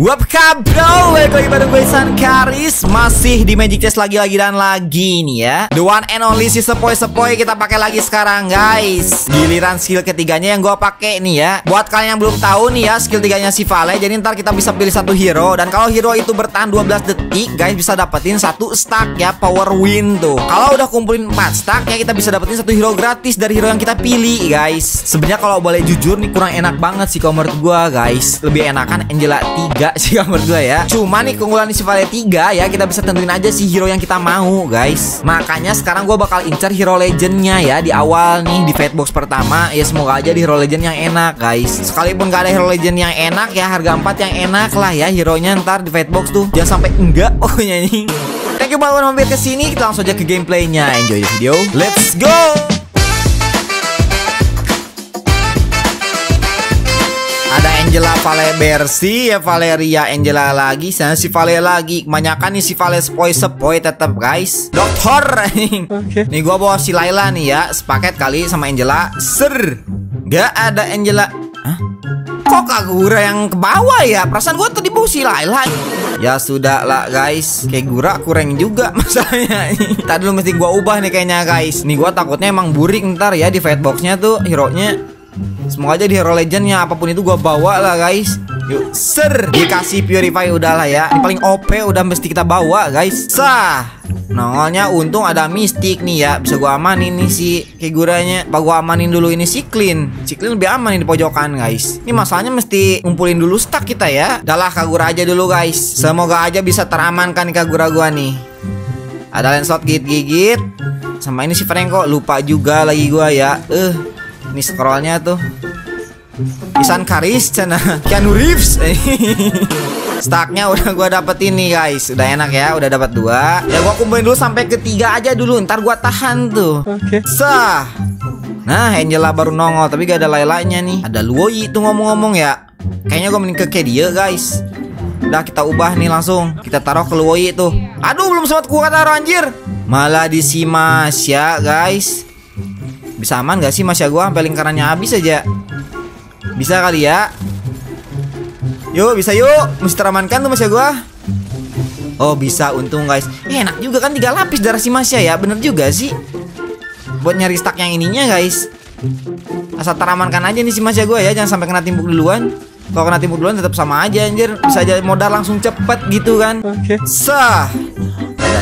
Wapka bro, balik lagi bareng gue San Karis. Masih di Magic Chess lagi-lagi dan lagi nih ya. The one and only si sepoi-sepoi kita pakai lagi sekarang guys. Giliran skill ketiganya yang gue pakai nih ya. Buat kalian yang belum tahu nih ya skill tiganya si Vale Jadi ntar kita bisa pilih satu hero. Dan kalau hero itu bertahan 12 detik guys bisa dapetin satu stack ya power win tuh. Kalau udah kumpulin 4 stack ya kita bisa dapetin satu hero gratis dari hero yang kita pilih guys. Sebenarnya kalau boleh jujur nih kurang enak banget sih kalau menurut gue guys. Lebih enakan Angela 3 sih menurut gue ya. Cuma nih keunggulan di Sivale 3 ya Kita bisa tentuin aja sih hero yang kita mau guys. Makanya sekarang gue bakal incar hero legendnya ya Di awal nih di Fatebox pertama. Ya semoga aja di hero legend yang enak guys. Sekalipun gak ada hero legend yang enak ya Harga 4 yang enak lah ya Hero nya ntar di Fatebox tuh. Jangan sampai enggak pokoknya nih. Thank you banget mampir ke sini Kita langsung aja ke gameplaynya. Enjoy the video. Let's go Angela Vale Bersi ya Valeria Angela lagi. Sana si Vale lagi. Kebanyakan nih si Vale sepoi sepoi tetap guys. Dokter okay. nih gua bawa si Laila nih ya. Sepaket kali sama Angela. Ser. Gak ada Angela. Hah? kok Kagura yang ke bawah ya? Perasaan gua tadi bawa si Laila ya sudah lah guys. Kayak Gura kurang juga masalahnya. Tadi dulu mesti gua ubah nih kayaknya guys. Nih gua takutnya emang burik ntar ya di fightboxnya tuh hero nya Semoga aja di Hero Legendnya apa pun itu gue bawa lah guys. Yuk ser. Dikasih Purify udahlah ya. Yang paling OP udah mesti kita bawa guys. Sah. Nongolnya untung ada mistik nih ya. Bisa gue amanin nih si Keguranya Apa gue amanin dulu ini si Clean? Si Clean lebih aman di pojokan guys. Ini masalahnya mesti ngumpulin dulu stack kita ya. Udahlah Kagura aja dulu guys. Semoga aja bisa teramankan Kagura gue nih. Ada Lancelot gigit-gigit. Sama ini si Franco. Lupa juga lagi gue ya. Eh. uh. Ini scrollnya tuh. Isan Karis cina Keanu Reeves. Stacknya udah gue dapet ini guys. Udah enak ya Udah dapat dua. Ya gue kumpulin dulu sampai ketiga aja dulu. Ntar gue tahan tuh. Oke. Okay. Sah. Nah Angela baru nongol Tapi gak ada lailanya nih. Ada Luoyi tuh ngomong-ngomong ya. Kayaknya gue mending ke dia guys. Udah kita ubah nih langsung. Kita taruh ke Luoyi tuh. Aduh belum sempat gue taruh anjir. Malah disimas ya guys bisa aman gak sih Mas? Ya gue sampai lingkarannya habis aja. Bisa kali ya? Yuk bisa yuk. Mesti teramankan tuh Mas ya gue Oh bisa. Untung guys. Eh, Enak juga kan tiga lapis darah si Masya ya Bener juga sih. Buat nyari stack yang ininya guys. Asal teramankan aja nih si Masya gue ya. Jangan sampai kena timbuk duluan. Kalau kena timbuk duluan tetap sama aja anjir. Bisa aja modal langsung cepet gitu kan. Oke. Okay. Sah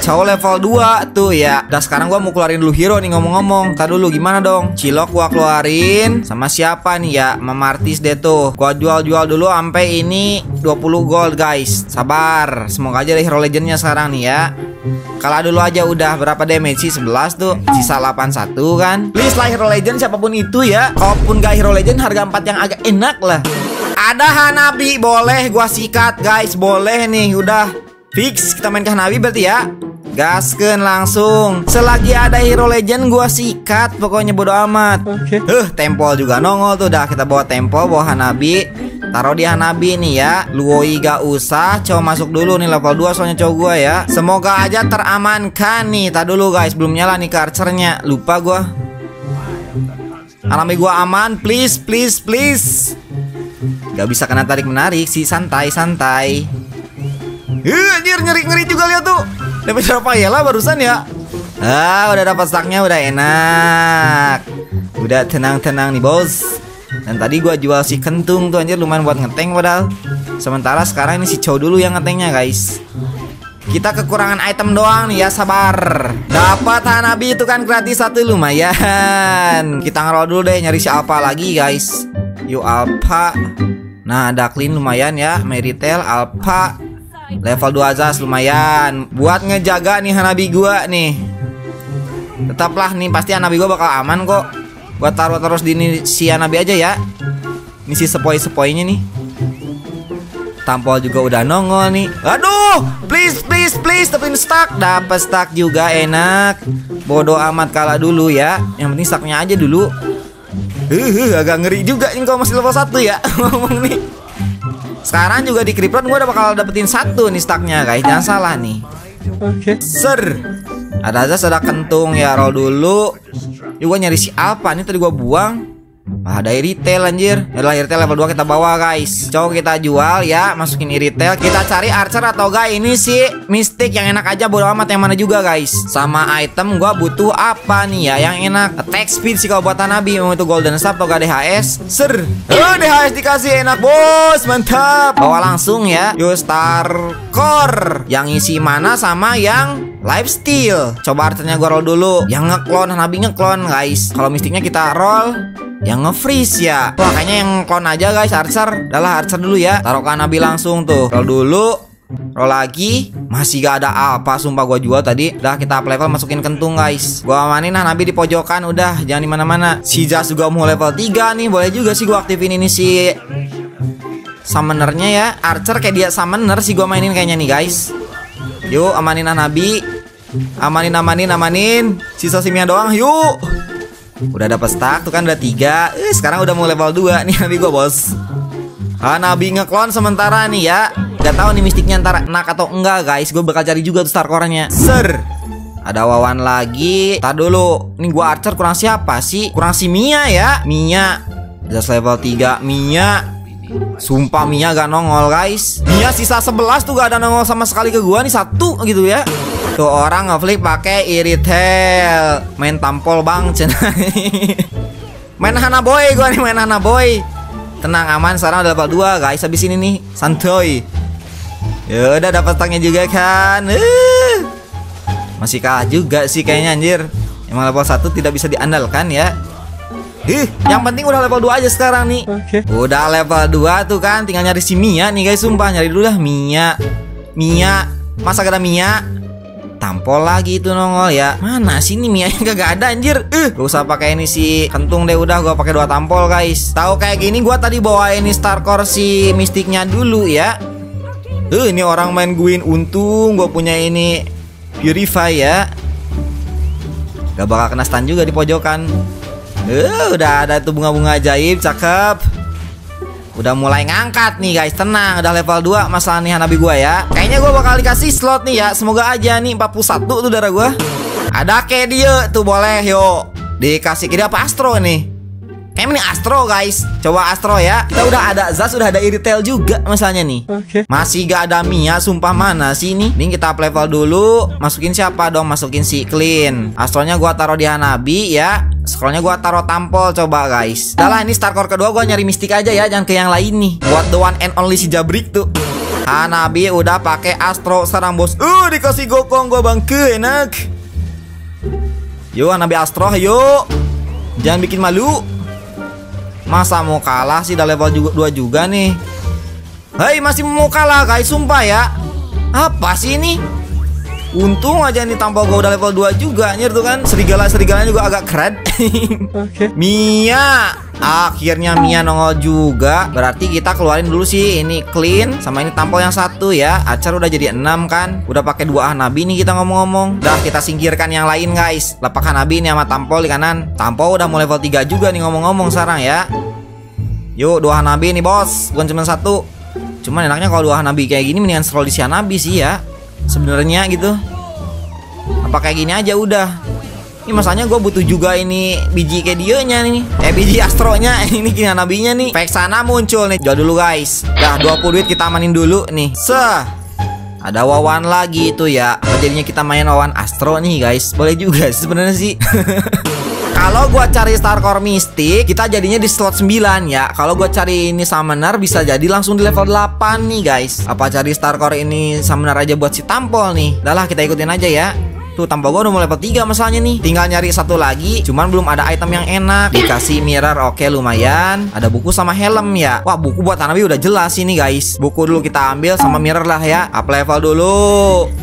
cowok level 2 tuh ya. Udah sekarang gua mau keluarin dulu hero nih ngomong-ngomong. Tadi dulu gimana dong? Cilok gua keluarin Sama siapa nih ya? Mama artis deh tuh. Gua jual-jual dulu sampai ini 20 gold guys. Sabar. Semoga aja deh hero legendnya sekarang nih ya. Kalah dulu aja udah. Berapa damage sih? 11 tuh. Sisa 81 kan? Please lah hero legend siapa pun itu ya. Kalaupun gak hero legend harga 4 yang agak enak lah. Ada Hanabi boleh gua sikat guys. Boleh nih udah fix kita main ke Hanabi berarti ya? Gasken langsung. Selagi ada hero legend gua sikat Pokoknya bodo amat. Oke. Okay. Huh tempol juga nongol tuh Udah kita bawa tempol Bawa Hanabi. Taruh di Hanabi nih ya. Luoi gak usah Coba masuk dulu nih level 2 soalnya cowok gua ya. Semoga aja teramankan nih Tadi dulu guys Belum nyala nih karcernya Lupa gua. Hanabi gua aman Please please please. Gak bisa kena tarik menarik sih santai santai. Uh, anjir ngeri ngeri juga lihat tuh. Dapat berapa ya lah barusan ya? Ah, udah dapat staknya udah enak. Udah tenang-tenang nih, Bos. Dan tadi gua jual si kentung tuh anjir lumayan buat ngeteng padahal. Sementara sekarang ini si Chow dulu yang ngetengnya, guys. Kita kekurangan item doang nih ya sabar Dapat Hanabi itu kan gratis satu lumayan Kita ngerol dulu deh nyari si Alpha lagi guys Yuk Alpha Nah, ada clean lumayan ya, Meritel, Alpha, level 2 Azas lumayan. Buat ngejaga nih Hanabi gua nih. Tetaplah nih pasti Hanabi gua bakal aman kok. Gua taruh terus di ini, si Hanabi aja ya. Ini si sepoi-sepoinya nih. Tampol juga udah nongol nih. Aduh, please please please tapi stuck. Dapat stuck juga enak. Bodoh amat kalah dulu ya. Yang penting stucknya aja dulu. Uh, agak ngeri juga nih kalau masih level 1 ya ngomong nih. Sekarang juga di Kripton gue udah bakal dapetin satu nih stacknya guys, jangan salah nih. Oke. Okay. Ser. Ada aja ada kentung ya roll dulu. Yuk gue nyari si Alpha nih tadi gue buang. Ada retail anjir. Adalah retail level 2 kita bawa guys. Coba kita jual ya. Masukin retail. Kita cari archer atau enggak? Ini sih Mistik yang enak aja bodo amat. Yang mana juga guys? Sama item gua butuh apa nih ya? Yang enak. Attack speed sih kalau buat Hanabi Mau itu golden staff atau enggak DHS Ser. Oh DHS dikasih enak bos. Mantap. Bawa langsung ya. Yo star core. Yang isi mana sama yang lifesteal Coba archernya gua roll dulu. Yang ngeklon Hanabi ngeklon guys. Kalau mistiknya kita roll yang nge-freeze ya. Wah kayaknya yang clone aja guys. Archer Udahlah Archer dulu ya. Taruh ke Nabi langsung tuh. Roll dulu. Roll lagi. Masih gak ada apa Sumpah gua jual tadi. Udah kita up level masukin kentung guys. Gua amanin nah Nabi di pojokan. Udah jangan di mana mana Si Jas juga mau level 3 nih. Boleh juga sih gua aktifin ini si Summonernya ya. Archer kayak dia summoner sih gua mainin kayaknya nih guys. Yuk amanin nah Nabi Amanin amanin amanin. Sisa simia doang. Yuk Udah dapat stack tuh kan udah tiga. Eh, Sekarang udah mau level 2 nih nabi gue bos. Ah nabi ngeklon sementara nih ya. Gak tahu nih mistiknya antara enak atau enggak guys. Gue bakal cari juga tuh star core-nya Ser. Ada Wawan lagi. Tar dulu. Ini gua Archer kurang siapa sih? Kurang si Mia ya. Mia. Just level 3 Mia. Sumpah Mia gak nongol guys. Mia sisa 11 tuh gak ada nongol sama sekali ke gua nih Satu gitu ya Tuh orang ngeflip pakai iritel, main tampol bang cina. main Hana Boy gua nih main Hana Boy. Tenang aman sekarang udah level 2 guys habis ini nih santuy. Ya udah dapat stangnya juga kan. Uh. Masih kalah juga sih kayaknya anjir. Emang level 1 tidak bisa diandalkan ya. Ih, yang penting udah level 2 aja sekarang nih. Oke. Okay. Udah level 2 tuh kan, tinggal nyari si Mia nih guys, sumpah nyari dulu lah Mia. Mia, masa gak ada Mia? Tampol lagi itu nongol ya. Mana sih ini Mia yang gak ada anjir. Eh uh, usah pakai ini si kentung deh udah gua pakai dua tampol guys. Tahu kayak gini gua tadi bawa ini star core si mistiknya dulu ya. Eh ini orang main guin untung gua punya ini purify ya. Gak bakal kena stun juga di pojokan. Eh udah ada tuh bunga-bunga ajaib cakep Udah mulai ngangkat nih guys. Tenang udah level 2 masalah nih Hanabi gua ya. Kayaknya gua bakal dikasih slot nih ya. Semoga aja nih 41 tuh darah gua. Ada kayak dia tuh boleh yuk. Dikasih kira apa Astro nih Kayak ini Astro guys. Coba Astro ya. Kita udah ada Zaz Udah ada Iritel juga Misalnya nih. Okay. Masih gak ada Mia Sumpah mana sih ini? Ini kita up level dulu. Masukin siapa dong? Masukin si Clean. Astronya gua taruh di Hanabi ya. Scrollnya gua taruh tampol coba guys. Udah lah ini star core kedua gua nyari mistik aja ya Jangan ke yang lain nih. Buat the one and only si Jabrik tuh. Hanabi udah pakai Astro sekarang bos. Uh dikasih gokong gua bangke enak. Yuk Hanabi Astro yuk Jangan bikin malu Masa mau kalah sih udah level juga, 2 juga nih. Hei masih mau kalah guys sumpah ya. Apa sih ini Untung aja nih tampil gue udah level 2 juga Anjir tuh kan. Serigala-serigalanya juga agak keren. Okay. Mia. Akhirnya Mia nongol juga. Berarti kita keluarin dulu sih. Ini clean Sama ini tampol yang satu ya. Acar udah jadi 6 kan. Udah pakai dua Hanabi nih kita ngomong-ngomong. Udah kita singkirkan yang lain guys. Lepak Hanabi nih sama tampol di kanan. Tampol udah mau level 3 juga nih ngomong-ngomong sekarang ya. Yuk dua Hanabi nih bos. Bukan cuma satu. Cuman enaknya kalau dua Hanabi kayak gini Mendingan scroll di si Hanabi sih ya sebenarnya gitu. Apa kayak gini aja udah. Ini masanya gue butuh juga ini biji kayak dia nih. Eh biji astronya. Ini kini nabinya nih. Fake sana muncul nih. Jual dulu guys. Dah 20 duit kita amanin dulu nih. Seh. Ada wawan lagi itu ya. Jadinya kita main wawan astro nih guys? Boleh juga sebenarnya sih Kalau gua cari star core mistik, kita jadinya di slot 9 ya. Kalau gua cari ini summoner bisa jadi langsung di level 8 nih, guys. Apa cari star core ini summoner aja buat si tampol nih? Udahlah kita ikutin aja ya. Tuh tampol gua udah mau level 3 masalahnya nih. Tinggal nyari satu lagi Cuman belum ada item yang enak. Dikasih mirror oke lumayan. Ada buku sama helm ya. Wah buku buat Hanabi udah jelas ini guys. Buku dulu kita ambil sama mirror lah ya. Up level dulu.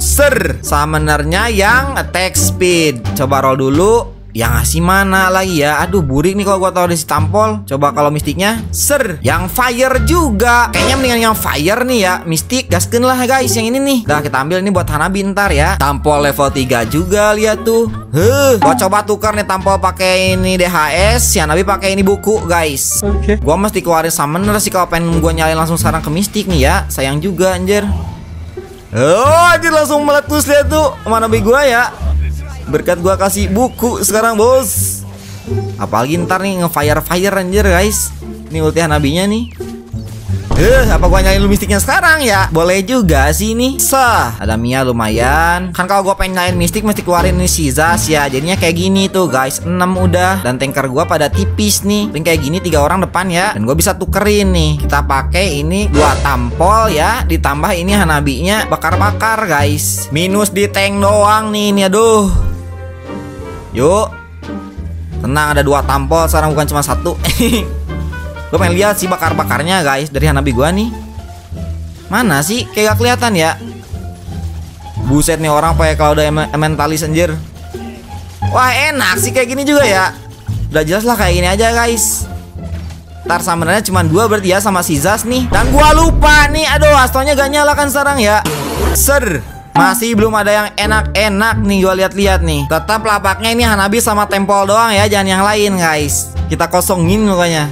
Ser! Summonernya yang attack speed. Coba roll dulu yang ngasih mana lagi ya? Aduh burik nih kalau gua tahu si tampol Coba kalau mistiknya Ser. Yang fire juga. Kayaknya mendingan yang fire nih ya. Mistik gasken lah guys Yang ini nih. Udah kita ambil ini buat Hana Bintar ya. Tampol level 3 juga lihat tuh. Huh Gua coba tukar nih tampol pakai ini DHS Si Hanabi pakai ini buku guys. Oke. Okay. Gua mesti keluarin summoner sih Kalau pengen gua nyalain langsung sekarang ke mistik nih ya. Sayang juga anjir. Oh anjir langsung meletus lihat tuh. Mana bi gua ya Berkat gua kasih buku sekarang bos Apalagi ntar nih nge-fire-fire anjir guys Ini ulti Hanabinya nih Eh, apa gua nyalain mistiknya sekarang ya? Boleh juga sih nih. Sah, ada Mia lumayan. Kan kalau gua pengen nyalain mistik mesti keluarin nih si Zas ya. Jadinya kayak gini tuh, guys. 6 udah dan tanker gua pada tipis nih. Paling kayak gini tiga orang depan ya. Dan gua bisa tukerin nih. Kita pakai ini gua tampol ya, ditambah ini Hanabinya bakar-bakar, guys. Minus di tank doang nih, nih aduh. Yuk. Tenang ada dua tampol sekarang bukan cuma satu. Gue pengen lihat sih bakar-bakarnya guys dari Hanabi gua nih. Mana sih? Kayak gak kelihatan ya. Buset nih orang pakai kalau udah mentalis anjir. Wah enak sih kayak gini juga ya. Udah jelas lah kayak gini aja guys. Ntar summonernya cuma dua berarti ya sama si Zas nih. Dan gua lupa nih. Aduh astonya gak nyala kan sekarang ya. Ser. Masih belum ada yang enak-enak nih gue lihat-lihat nih. Tetap lapaknya ini Hanabi sama Tempol doang ya, jangan yang lain guys. Kita kosongin pokoknya.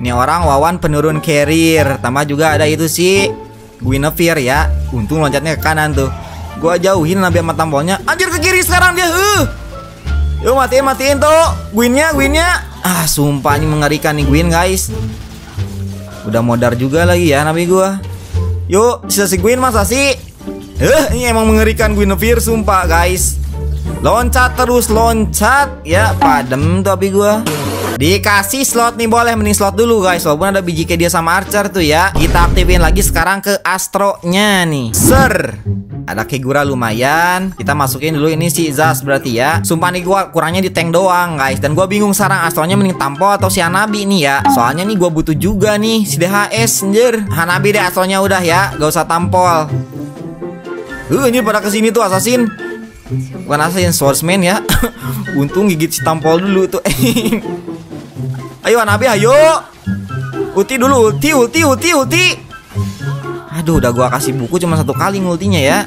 Ini orang Wawan penurun carrier. Tambah juga ada itu sih Guinevere ya. Untung loncatnya ke kanan tuh. Gua jauhin nabi sama tambolnya. Anjir ke kiri sekarang dia uh. Yuk matiin matiin tuh. Gwinnya Gwinnya Ah sumpah ini mengerikan nih Gwyn guys. Udah modar juga lagi ya nabi gua. Yuk sisa si Gwyn masa sih Eh ini emang mengerikan Guinevere sumpah guys. Loncat terus loncat. Ya padem tuh api gua. Dikasih slot nih boleh mending slot dulu guys. Walaupun ada biji kayak dia sama Archer tuh ya. Kita aktifin lagi sekarang ke Astro-nya nih. Ser! Ada Kegura lumayan. Kita masukin dulu ini si Zas berarti ya. Sumpah nih gua kurangnya di tank doang guys. Dan gua bingung sekarang Astro-nya mending tampol atau si Hanabi nih ya. Soalnya nih gua butuh juga nih si DHS anjir. Hanabi deh Astro-nya udah ya. Gak usah tampol Uh ini pada ke sini tuh assassin. Bukan assassin swordsman ya. Untung gigit si tampol dulu tuh Ayo Anabi ayo. Ulti dulu ulti ulti ulti ulti. Aduh udah gua kasih buku cuma satu kali ngultinya ya.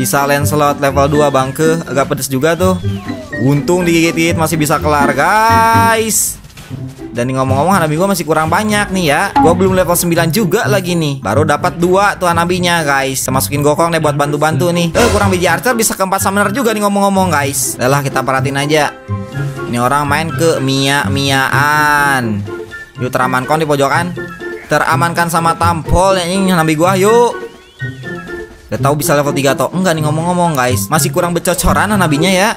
Sisa Lancelot level 2 bangke. Agak pedes juga tuh. Untung digigit-gigit masih bisa kelar guys dan ngomong-ngomong Hanabi gua masih kurang banyak nih ya Gua belum level 9 juga lagi nih Baru dapat dua tuh Hanabinya guys masukin gokong deh buat bantu-bantu nih Eh kurang biji archer bisa keempat summoner juga nih ngomong-ngomong guys Udah lah kita perhatiin aja ini orang main ke Mia Miaan. Yuk teramankan di pojokan. Teramankan sama tampol yang ini nabi gua yuk. Gak tahu bisa level 3 atau enggak nih ngomong-ngomong guys. Masih kurang becocoran nabinya ya.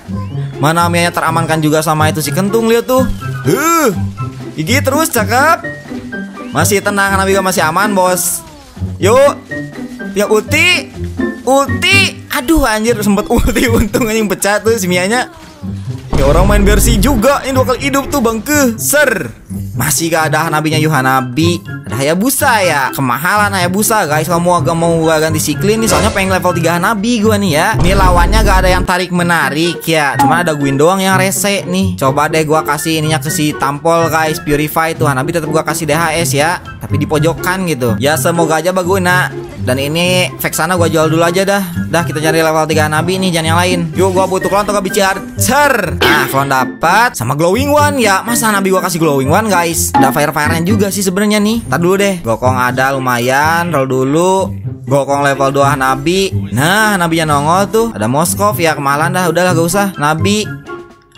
Mana Mianya teramankan juga sama itu si kentung lihat tuh. Huh. Gigi terus cakep. Masih tenang nabi gua masih aman, Bos. Yuk. Ya ulti. Ulti. Aduh anjir sempet ulti untung anjing pecah tuh si Mianya. Ya orang main versi juga Ini dua kali hidup tuh bangke Ser Masih gak ada Hanabinya Yuhanabi Ada Hayabusa ya Kemahalan Hayabusa guys. Kamu agak mau gua ganti siklin nih Soalnya pengen level 3 Hanabi gua nih ya. Ini lawannya gak ada yang tarik menarik ya Cuma ada Gwyn doang yang rese nih. Coba deh gua kasih ininya ke si Tampol guys. Purify tuh Hanabi tetap gua kasih DHS ya Tapi di pojokan gitu. Ya semoga aja baguna Dan ini Vexana gua jual dulu aja dah. Dah kita cari level 3 Hanabi nih Jangan yang lain. Yuk gua butuh klon untuk bici Archer Nah klon dapat Sama glowing one. Ya Masa Hanabi gua kasih glowing one guys? Ada fire firenya juga sih sebenarnya nih. Tadi dulu deh. Gokong ada lumayan. Roll dulu. Gokong level 2 Hanabi Nah Hanabinya nongol tuh. Ada Moskov ya kemalan dah. Udahlah gak usah. Nabi.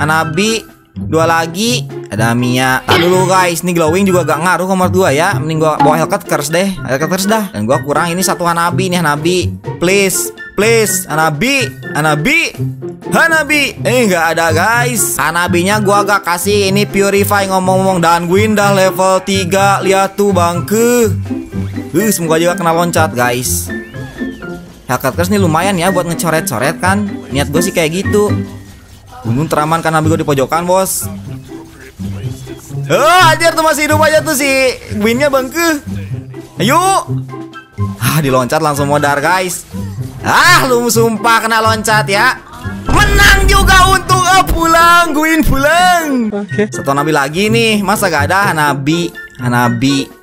Hanabi Dua lagi Ada Mia. Tak dulu guys. Ini glowing juga gak ngaruh nomor dua ya. Mending gua bawa Hellcat Curse deh. Hellcat Curse dah. Dan gua kurang ini satu Hanabi nih Hanabi. Please Please. Hanabi Hanabi Hanabi. Eh nggak ada guys. Hanabinya gua gak kasih. Ini Purify ngomong-ngomong. Dan Gwyn dah level 3 Lihat tuh bangke. Uh, semoga juga kena loncat guys. Hellcat Curse nih lumayan ya buat ngecoret-coret kan. Niat gue sih kayak gitu. Untung teraman kan gue di pojokan bos Oh anjir tuh masih hidup aja tuh si Gwynnya bangke Ayo Ah diloncat langsung modar guys Ah lu sumpah kena loncat ya Menang juga untuk oh, pulang Gwyn pulang Oke okay. Satu Nabi lagi nih Masa gak ada Hanabi Hanabi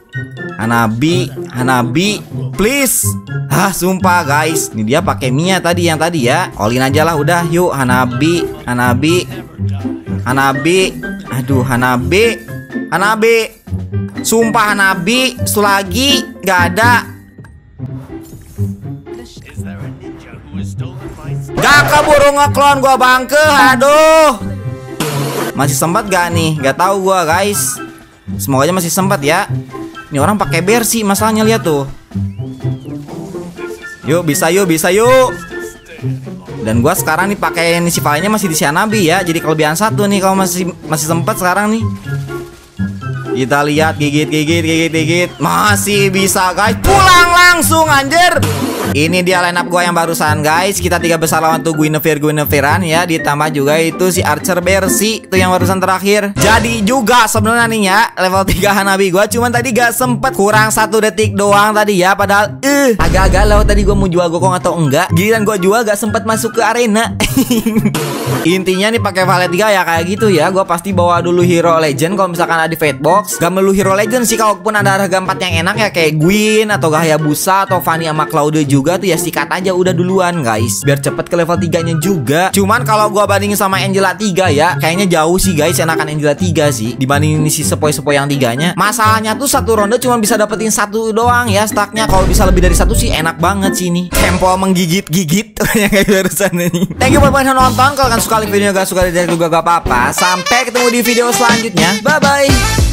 Hanabi, Hanabi, please. Ah, sumpah guys. Ini dia pakai Mia tadi yang tadi ya. Olin aja lah udah. Yuk, Hanabi, Hanabi. Hanabi. Aduh, Hanabi. Hanabi. Sumpah Hanabi, satu lagi nggak ada. Gak keburu ngeklon gua bangke, aduh. Masih sempat gak nih? Gak tahu gua guys. Semoga aja masih sempat ya. Ini orang pakai bersih masalahnya lihat tuh. Yuk bisa yuk bisa yuk. Dan gua sekarang nih pakai ini si masih di Sianabi ya. Jadi kelebihan satu nih kalau masih masih sempat sekarang nih. Kita lihat gigit gigit gigit gigit masih bisa guys pulang langsung anjir. Ini dia line up gue yang barusan guys. Kita tiga besar lawan tuh Guinevere Guineverean ya. Ditambah juga itu si Archer Bersi Itu yang barusan terakhir. Jadi juga sebenarnya nih ya Level 3 Hanabi gue Cuman tadi gak sempet. Kurang satu detik doang tadi ya Padahal eh uh, Agak-agak lewat tadi gue mau jual gokong atau enggak. Giliran gue jual gak sempet masuk ke arena. Intinya nih pakai Valet 3 ya kayak gitu ya. Gue pasti bawa dulu Hero Legend Kalau misalkan ada di Fate Box. Gak melulu Hero Legend sih Kalaupun ada harga 4 yang enak ya Kayak Gwyn Atau Hayabusa Atau Fanny sama Claude juga juga tuh ya sikat aja udah duluan guys. Biar cepet ke level 3 nya juga. Cuman kalau gua bandingin sama Angela 3 ya Kayaknya jauh sih guys enakan Angela 3 sih. Dibandingin si sepoi-sepoi yang tiganya. Masalahnya tuh satu ronde cuma bisa dapetin satu doang ya Stacknya kalau bisa lebih dari satu sih enak banget sih ini. Tempo menggigit-gigit yang kayak barusan ini. Thank you buat yang nonton. Kalau kalian suka video gak suka dari juga gak apa-apa. Sampai ketemu di video selanjutnya. Bye-bye